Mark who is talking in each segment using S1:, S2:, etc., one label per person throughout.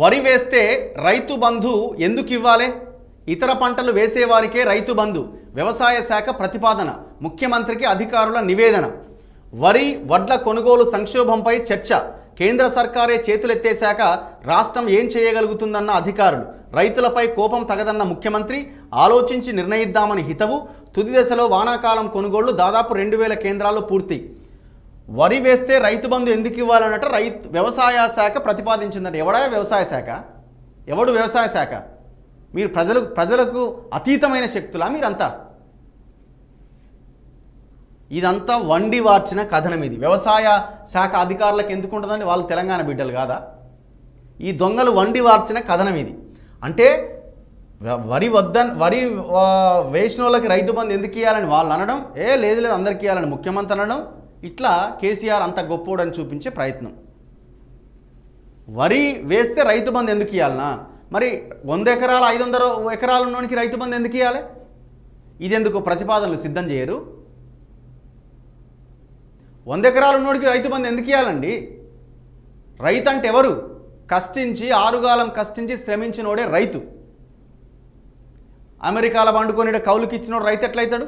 S1: వరి వేస్తే రైతు బంధు ఎందుకు ఇవ్వాలి? ఇతర పంటలు వేసేవారికే రైతు బంధు వ్యవసాయ శాఖ ప్రతిపాదన ముఖ్యమంత్రికి అధికారుల నివేదన. వరి వడ్ల కొనుగోలు సంక్షోభంపై చర్చ కేంద్ర సర్కారే చేతులెత్తేశాక రాష్ట్రం ఏం చేయగలుగుతుందన్న అధికారులు రైతులపై కోపం తగదన్న ముఖ్యమంత్రి ఆలోచించి నిర్ణయిద్దామని హితవు తుది దశలో వానాకాలం కొనుగోళ్ళు దాదాపు రెండు వేల కేంద్రాలు పూర్తి. వరి వేస్తే రైతు బంధు ఎందుకు ఇవ్వాలన్నట్టు రైతు వ్యవసాయ శాఖ ప్రతిపాదించిందంటే ఎవడా? వ్యవసాయ శాఖ. ఎవడు వ్యవసాయ శాఖ? మీరు ప్రజలకు ప్రజలకు అతీతమైన శక్తులా మీరంతా? ఇదంతా వండి వార్చిన కథనం ఇది. వ్యవసాయ శాఖ అధికారులకు ఎందుకు ఉంటుందండి? వాళ్ళు తెలంగాణ బిడ్డలు కాదా? ఈ దొంగలు వండి వార్చిన కథనం ఇది. అంటే వరి వద్ద వరి వేసిన వాళ్ళకి రైతు బంధు ఎందుకు ఇవ్వాలని వాళ్ళు అనడం? ఏ లేదు లేదు అందరికీ ఇవ్వాలని ముఖ్యమంత్రి అనడం? ఇట్లా కేసీఆర్ అంత గొప్పోడని చూపించే ప్రయత్నం. వరి వేస్తే రైతు బంధు ఎందుకు ఇవ్వాలనా మరి వంద ఎకరాల ఐదు వందల ఎకరాలు ఉన్నోనికి రైతు బంధు ఎందుకు ఇవ్వాలి ఇది ఎందుకు ప్రతిపాదనలు సిద్ధం చేయరు? వంద ఎకరాలు ఉన్నోడికి రైతు బంధు ఎందుకు ఇవ్వాలండి రైతు అంటే ఎవరు? కష్టించి ఆరుగాలం కష్టించి శ్రమించినోడే రైతు. అమెరికాలో పండుకొని కౌలుకి ఇచ్చినోడు రైతు ఎట్లయితాడు?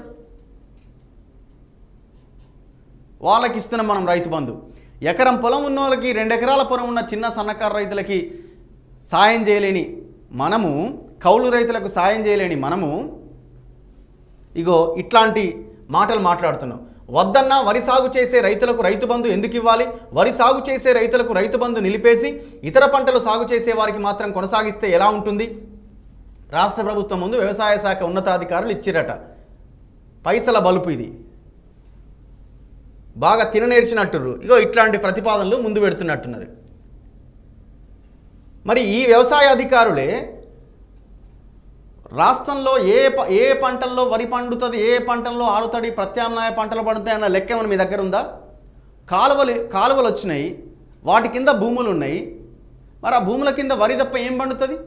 S1: వాళ్ళకి ఇస్తున్నాం మనం రైతు బంధు. ఎకరం పొలం ఉన్న వాళ్ళకి రెండు ఎకరాల పొలం ఉన్న చిన్న సన్నకారు రైతులకి సాయం చేయలేని మనము కౌలు రైతులకు సాయం చేయలేని మనము ఇగో ఇట్లాంటి మాటలు మాట్లాడుతున్నాం. వద్దన్నా వరి సాగు చేసే రైతులకు రైతు బంధు ఎందుకు ఇవ్వాలి? వరి సాగు చేసే రైతులకు రైతు బంధు నిలిపేసి ఇతర పంటలు సాగు చేసే వారికి మాత్రం కొనసాగిస్తే ఎలా ఉంటుంది? రాష్ట్ర ప్రభుత్వం ముందు వ్యవసాయ శాఖ ఉన్నతాధికారులు ఇచ్చిరట. పైసల బలుపు ఇది. బాగా తిననేర్చినట్టుర్రు. ఇగో ఇట్లాంటి ప్రతిపాదనలు ముందు పెడుతున్నట్టున్నారు మరి ఈ వ్యవసాయ అధికారులే రాష్ట్రంలో ఏ ప- ఏ పంటల్లో వరి పండుతుంది ఏ పంటల్లో ఆరుతడి ప్రత్యామ్నాయ పంటలు పండుతాయన్న అన్న లెక్క ఏమైనా మీ దగ్గర ఉందా? కాలువలు కాలువలు వచ్చినాయి వాటి కింద భూములు ఉన్నాయి. మరి ఆ భూముల కింద వరి తప్ప ఏం పండుతుంది?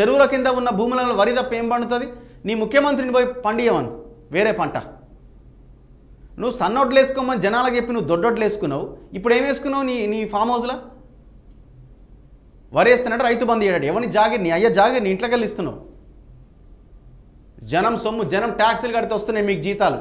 S1: చెరువుల కింద ఉన్న భూములలో వరి తప్ప ఏం పండుతుంది? నీ ముఖ్యమంత్రిని పోయి పండియమను వేరే పంట. నువ్వు సన్నొడ్లు వేసుకోమని జనాలకు చెప్పి నువ్వు దొడ్డొడ్లు వేసుకున్నావు. ఇప్పుడు ఏం వేసుకున్నావు నీ నీ ఫామ్ హౌస్లో వరి వేస్తున్నాడు రైతు బంద్ చేయడాడు ఎవరిని జాగి నీ అయ్యా జాగిరి నీ ఇంట్లోకి వెళ్ళి ఇస్తున్నావు. జనం సొమ్ము జనం ట్యాక్సీలు కడితే వస్తున్నాయి మీకు జీతాలు.